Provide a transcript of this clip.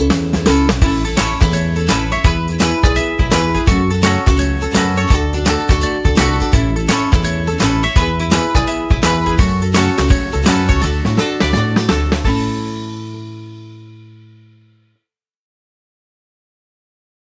Bye.